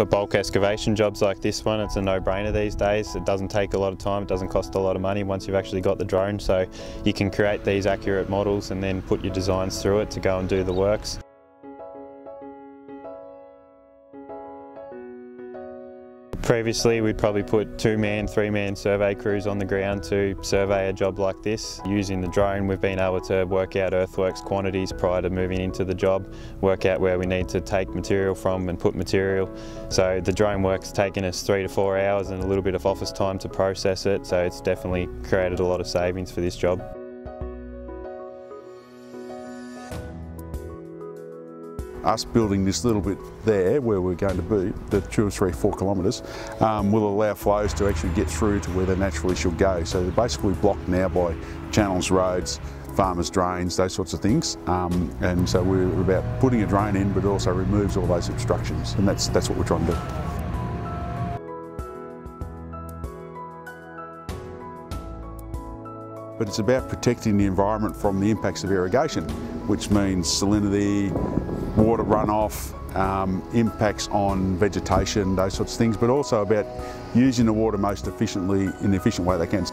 For bulk excavation jobs like this one, it's a no-brainer these days. It doesn't take a lot of time, it doesn't cost a lot of money once you've actually got the drone, so you can create these accurate models and then put your designs through it to go and do the works. Previously we'd probably put two-man, three-man survey crews on the ground to survey a job like this. Using the drone we've been able to work out earthworks quantities prior to moving into the job, work out where we need to take material from and put material. So the drone work's taken us three to four hours and a little bit of office time to process it, so it's definitely created a lot of savings for this job. Us building this little bit there where we're going to be, the two or three, four kilometres, um, will allow flows to actually get through to where they naturally should go. So they're basically blocked now by channels, roads, farmers' drains, those sorts of things. Um, and so we're about putting a drain in, but also removes all those obstructions. And that's, that's what we're trying to do. but it's about protecting the environment from the impacts of irrigation, which means salinity, water runoff, um, impacts on vegetation, those sorts of things, but also about using the water most efficiently in the efficient way they can.